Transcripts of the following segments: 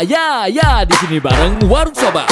Ya, ya, di sini bareng Warung Sobat.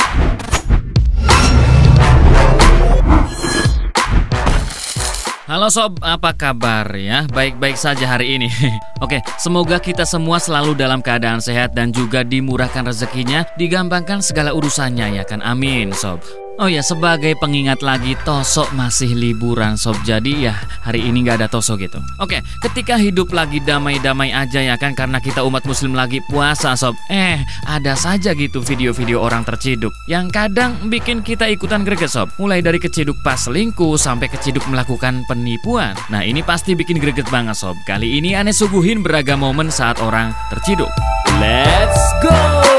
Halo sob, apa kabar ya? Baik-baik saja hari ini. Oke, semoga kita semua selalu dalam keadaan sehat dan juga dimurahkan rezekinya, digampangkan segala urusannya ya kan. Amin, sob. Oh ya, sebagai pengingat lagi, Tosok masih liburan sob. Jadi ya hari ini nggak ada Tosok gitu. Oke, ketika hidup lagi damai-damai aja ya kan karena kita umat muslim lagi puasa sob. Eh, ada saja gitu video-video orang terciduk yang kadang bikin kita ikutan greget sob. Mulai dari keciduk pas selingkuh sampai keciduk melakukan penipuan. Nah ini pasti bikin greget banget sob. Kali ini aneh suguhin beragam momen saat orang terciduk. Let's go!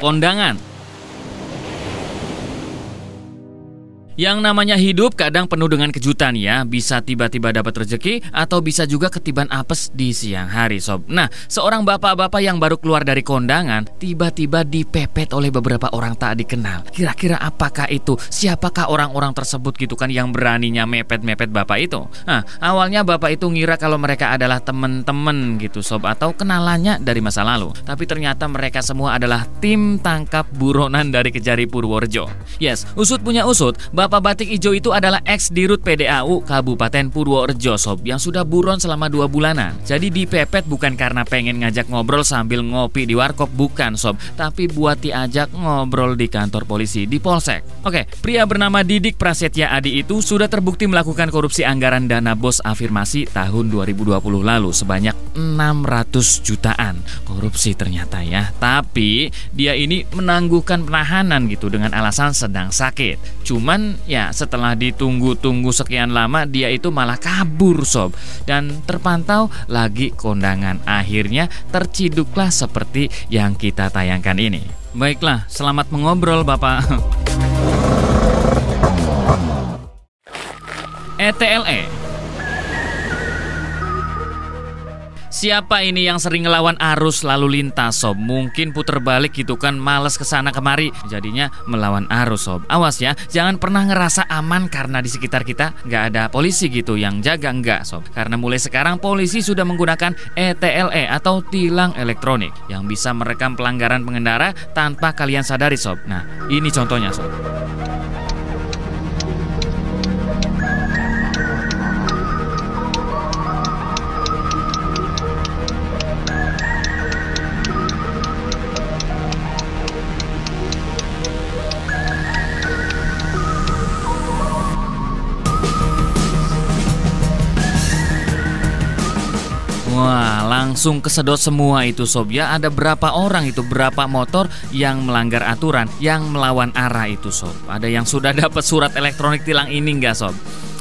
Kondangan. Yang namanya hidup kadang penuh dengan kejutan ya. Bisa tiba-tiba dapat rezeki Atau bisa juga ketiban apes di siang hari sob. Nah seorang bapak-bapak yang baru keluar dari kondangan Tiba-tiba dipepet oleh beberapa orang tak dikenal. Kira-kira apakah itu? Siapakah orang-orang tersebut gitu kan Yang beraninya mepet-mepet bapak itu? Nah awalnya bapak itu ngira kalau mereka adalah temen-temen gitu sob Atau kenalannya dari masa lalu. Tapi ternyata mereka semua adalah tim tangkap buronan dari Kejari Purworejo. Yes, usut punya usut Bapak Bapak Batik Ijo itu adalah ex dirut PDAU Kabupaten Purworejo Sob yang sudah buron selama dua bulanan. Jadi dipepet bukan karena pengen ngajak ngobrol sambil ngopi di warkop bukan Sob, tapi buat diajak ngobrol di kantor polisi di Polsek. Oke, pria bernama Didik Prasetya Adi itu sudah terbukti melakukan korupsi anggaran dana bos afirmasi tahun 2020 lalu sebanyak 600 jutaan. Korupsi ternyata ya. Tapi dia ini menangguhkan penahanan gitu dengan alasan sedang sakit. Cuman ya setelah ditunggu-tunggu sekian lama dia itu malah kabur sob. Dan terpantau lagi kondangan. Akhirnya terciduklah seperti yang kita tayangkan ini. Baiklah selamat mengobrol bapak. ETLE Siapa ini yang sering ngelawan arus lalu lintas sob? Mungkin puter balik gitu kan males ke sana kemari. Jadinya melawan arus sob. Awas ya, jangan pernah ngerasa aman karena di sekitar kita nggak ada polisi gitu yang jaga enggak sob. Karena mulai sekarang polisi sudah menggunakan ETLE atau tilang elektronik Yang bisa merekam pelanggaran pengendara tanpa kalian sadari sob. Nah ini contohnya sob langsung kesedot semua itu sob ya. Ada berapa orang itu, berapa motor yang melanggar aturan, yang melawan arah itu sob. Ada yang sudah dapat surat elektronik tilang ini enggak sob?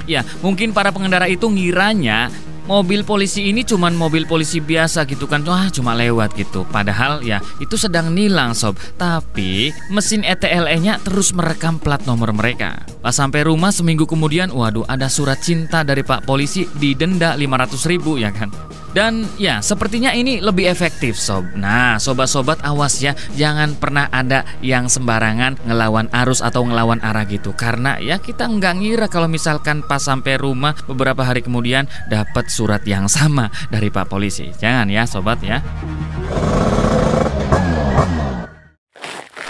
Ya, mungkin para pengendara itu ngiranya mobil polisi ini cuman mobil polisi biasa gitu kan wah cuma lewat gitu padahal ya itu sedang nilang sob tapi mesin ETLE-nya terus merekam plat nomor mereka pas sampai rumah seminggu kemudian waduh ada surat cinta dari pak polisi didenda 500 ribu ya kan dan ya, sepertinya ini lebih efektif sob. Nah, sobat-sobat awas ya, jangan pernah ada yang sembarangan ngelawan arus atau ngelawan arah gitu. Karena ya kita nggak ngira kalau misalkan pas sampai rumah beberapa hari kemudian dapat surat yang sama dari Pak Polisi. Jangan ya sobat ya.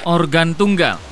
Organ tunggal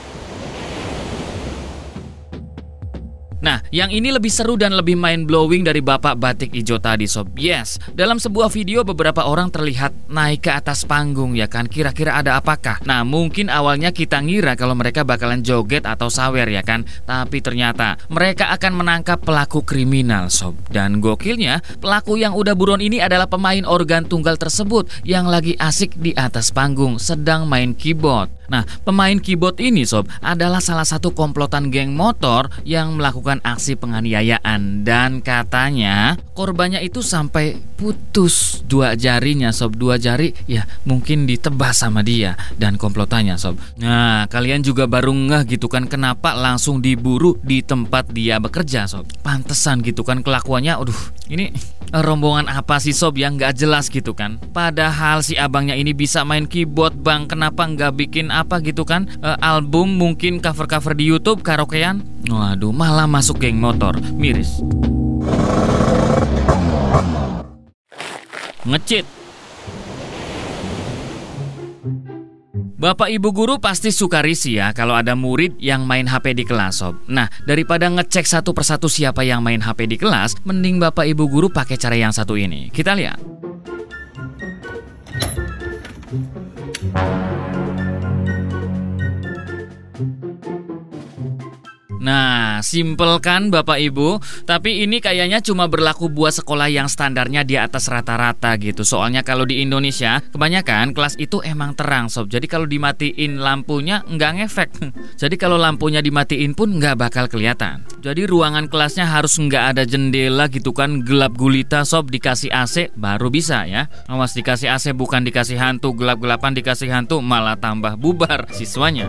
Nah, yang ini lebih seru dan lebih mind blowing dari Bapak Batik Ijo tadi sob. Yes, dalam sebuah video beberapa orang terlihat naik ke atas panggung ya kan. Kira-kira ada apakah? Nah, mungkin awalnya kita ngira kalau mereka bakalan joget atau sawer ya kan. Tapi ternyata mereka akan menangkap pelaku kriminal sob. Dan gokilnya, pelaku yang udah buron ini adalah pemain organ tunggal tersebut yang lagi asik di atas panggung sedang main keyboard. Nah, pemain keyboard ini sob adalah salah satu komplotan geng motor yang melakukan aksi penganiayaan. Dan katanya korbannya itu sampai putus dua jarinya sob. Dua jari ya mungkin ditebas sama dia dan komplotannya sob. Nah, kalian juga baru ngeh gitu kan kenapa langsung diburu di tempat dia bekerja sob. Pantesan gitu kan kelakuannya aduh ini rombongan apa sih sob yang nggak jelas gitu kan? Padahal si abangnya ini bisa main keyboard bang kenapa nggak bikin apa gitu kan? E, album mungkin cover-cover di YouTube karaokean waduh malah masuk geng motor miris Ngecit Bapak ibu guru pasti suka risih ya kalau ada murid yang main HP di kelas sob. Nah, daripada ngecek satu persatu siapa yang main HP di kelas, mending bapak ibu guru pakai cara yang satu ini. Kita lihat. Simpel kan Bapak Ibu? Tapi ini kayaknya cuma berlaku buat sekolah yang standarnya di atas rata-rata gitu. Soalnya kalau di Indonesia, kebanyakan kelas itu emang terang sob. Jadi kalau dimatiin lampunya nggak ngefek. Jadi kalau lampunya dimatiin pun nggak bakal kelihatan. Jadi ruangan kelasnya harus nggak ada jendela gitu kan, gelap gulita sob dikasih AC baru bisa ya. Awas dikasih AC bukan dikasih hantu, gelap-gelapan dikasih hantu malah tambah bubar siswanya.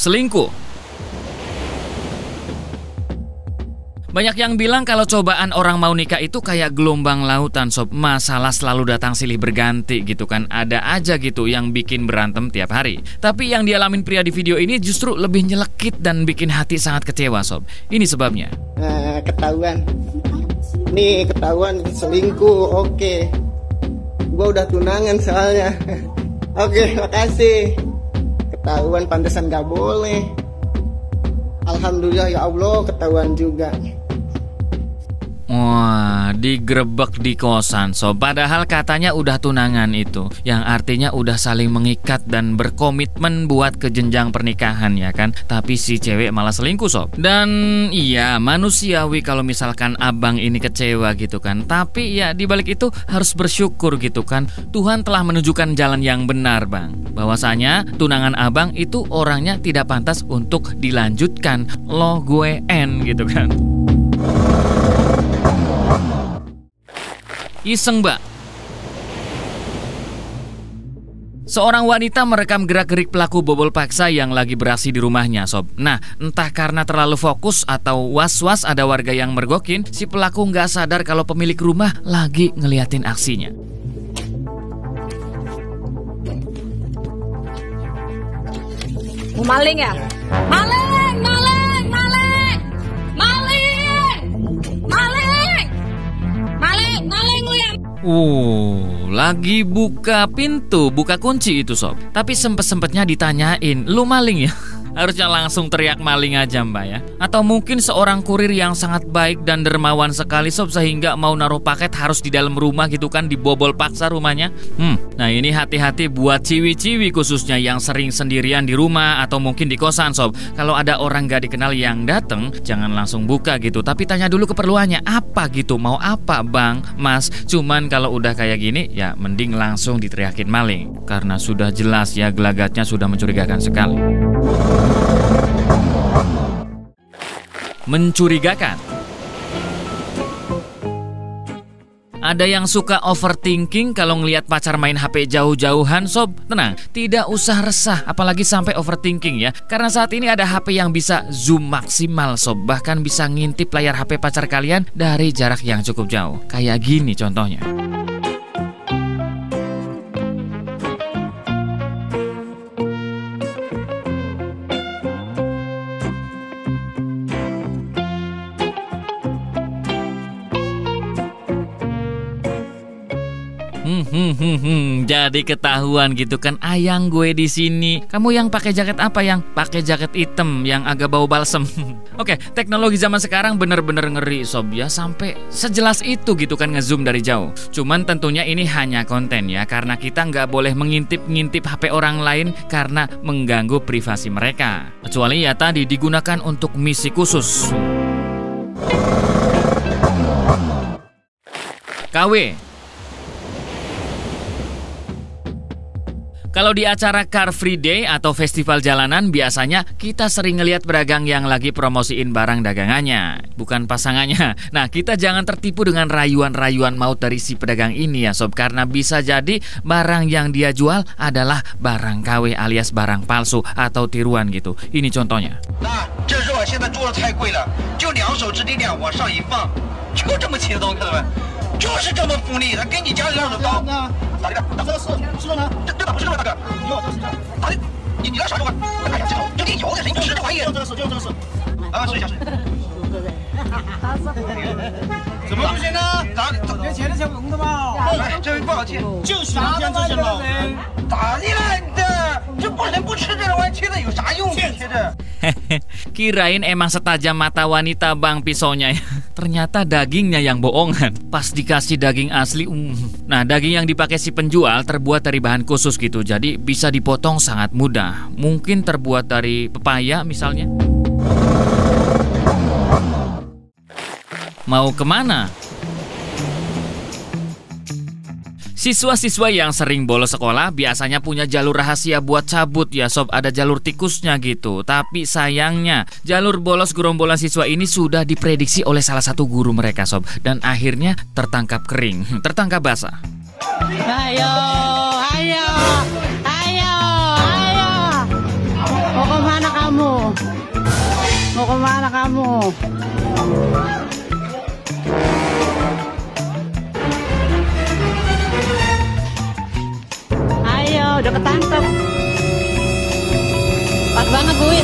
Selingkuh. Banyak yang bilang kalau cobaan orang mau nikah itu kayak gelombang lautan sob. Masalah selalu datang silih berganti gitu kan. Ada aja gitu yang bikin berantem tiap hari. Tapi yang dialamin pria di video ini justru lebih nyelekit dan bikin hati sangat kecewa sob. Ini sebabnya. Nah, Ketahuan. Nih ketahuan selingkuh oke. Gue udah tunangan soalnya. Oke makasih ketahuan pantesan gak boleh. Alhamdulillah ya Allah ketahuan juga Wah, digrebek di kosan so Padahal katanya udah tunangan itu Yang artinya udah saling mengikat dan berkomitmen buat ke jenjang pernikahan ya kan? Tapi si cewek malah selingkuh sob. Dan iya manusiawi kalau misalkan abang ini kecewa gitu kan. Tapi ya dibalik itu harus bersyukur gitu kan. Tuhan telah menunjukkan jalan yang benar bang. Bahwasanya tunangan abang itu orangnya tidak pantas untuk dilanjutkan. Lo gue N gitu kan Iseng mbak Seorang wanita merekam gerak-gerik pelaku bobol paksa yang lagi beraksi di rumahnya, sob. Nah, entah karena terlalu fokus atau was-was ada warga yang mergokin, si pelaku nggak sadar kalau pemilik rumah lagi ngeliatin aksinya. Mau maling ya? Maling, Uh, lagi buka pintu, buka kunci itu sob. Tapi sempet-sempetnya ditanyain, lu maling ya? Harusnya langsung teriak maling aja mbak ya. Atau mungkin seorang kurir yang sangat baik dan dermawan sekali sob Sehingga mau naruh paket harus di dalam rumah gitu kan Dibobol paksa rumahnya. Hmm, nah ini hati-hati buat ciwi-ciwi khususnya yang sering sendirian di rumah Atau mungkin di kosan sob. Kalau ada orang gak dikenal yang dateng Jangan langsung buka gitu. Tapi tanya dulu keperluannya Apa gitu, mau apa bang, mas Cuman kalau udah kayak gini ya mending langsung diteriakin maling. Karena sudah jelas ya gelagatnya sudah mencurigakan sekali Mencurigakan. Ada yang suka overthinking kalau ngelihat pacar main HP jauh-jauhan sob. Tenang, tidak usah resah apalagi sampai overthinking ya. Karena saat ini ada HP yang bisa zoom maksimal sob. Bahkan bisa ngintip layar HP pacar kalian dari jarak yang cukup jauh. Kayak gini contohnya Jadi ketahuan gitu kan ayang gue di sini. Kamu yang pakai jaket apa yang? Pakai jaket hitam yang agak bau balsem. Oke, teknologi zaman sekarang bener-bener ngeri sob ya sampai sejelas itu gitu kan ngezoom dari jauh. Cuman tentunya ini hanya konten ya karena kita nggak boleh mengintip-ngintip HP orang lain karena mengganggu privasi mereka. Kecuali ya tadi digunakan untuk misi khusus. KW Kalau di acara Car Free Day atau festival jalanan biasanya kita sering ngelihat pedagang yang lagi promosiin barang dagangannya, bukan pasangannya. Nah, kita jangan tertipu dengan rayuan-rayuan maut dari si pedagang ini ya sob karena bisa jadi barang yang dia jual adalah barang KW alias barang palsu atau tiruan gitu. Ini contohnya. Nah, 这肉啊，现在猪肉太贵了，就两手指顶两往上一放，就这么轻松，看到没？ 就是这么锋利，他跟你家里那种刀。咋的，打这是是肉呢？这这咋不是肉，大哥。有，这是打的，你你那啥肉啊？哎呀，这种就给你摇的，谁吃这玩意儿？就这个是，就这个是。啊，试一下，试一下。怎么不行呢？咋？你钱都钱不动的嘛？哎，这位不好听。就是两天之前了。咋的了你这？这不能不吃这玩意切的有啥用？切的。Kirain emang setajam mata wanita bang pisaunya ya. Ternyata dagingnya yang bohongan. Pas dikasih daging asli, um. nah daging yang dipakai si penjual terbuat dari bahan khusus gitu. Jadi bisa dipotong sangat mudah. Mungkin terbuat dari pepaya misalnya. Mau ke mana? Siswa-siswa yang sering bolos sekolah biasanya punya jalur rahasia buat cabut ya sob ada jalur tikusnya gitu Tapi sayangnya jalur bolos gerombolan siswa ini sudah diprediksi oleh salah satu guru mereka sob Dan akhirnya tertangkap kering, tertangkap basah Ayo, ayo, ayo, ayo. Mau ke mana kamu? Mau ke mana kamu? Udah ketangkep. Pas banget, Bu.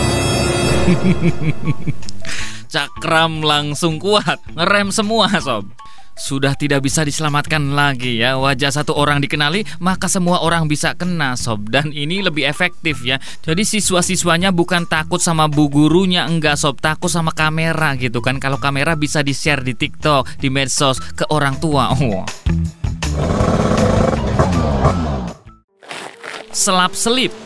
Cakram langsung kuat, ngerem semua sob. Sudah tidak bisa diselamatkan lagi ya. Wajah satu orang dikenali maka semua orang bisa kena sob. Dan ini lebih efektif ya. Jadi siswa-siswanya bukan takut sama bu gurunya Enggak sob. Takut sama kamera gitu kan. Kalau kamera bisa di share di tiktok, di medsos ke orang tua. Oh. Selap-selip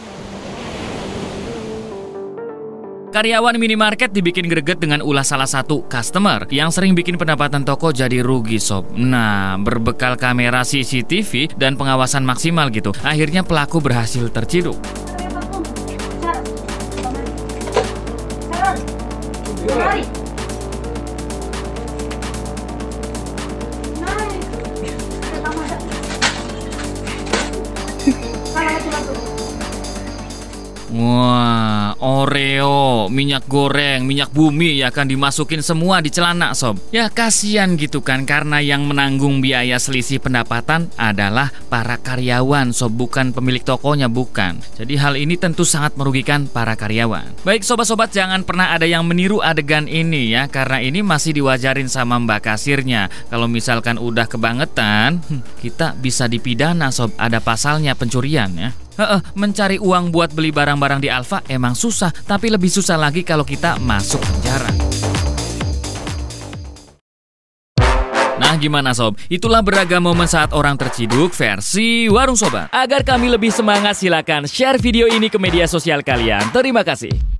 Karyawan minimarket dibikin greget dengan ulah salah satu customer yang sering bikin pendapatan toko jadi rugi sob. Nah, berbekal kamera CCTV dan pengawasan maksimal gitu, akhirnya pelaku berhasil terciduk. Oreo, minyak goreng, minyak bumi ya kan dimasukin semua di celana sob. Ya kasihan gitu kan karena yang menanggung biaya selisih pendapatan adalah para karyawan sob bukan pemilik tokonya bukan. Jadi hal ini tentu sangat merugikan para karyawan. Baik sobat-sobat jangan pernah ada yang meniru adegan ini ya karena ini masih diwajarin sama mbak kasirnya. Kalau misalkan udah kebangetan, hmm, kita bisa dipidana sob ada pasalnya pencurian ya. Heeh, mencari uang buat beli barang-barang di Alfa emang susah, tapi lebih susah lagi kalau kita masuk penjara. Nah gimana sob? Itulah beragam momen saat orang terciduk versi Warung Sobat. Agar kami lebih semangat silakan share video ini ke media sosial kalian. Terima kasih.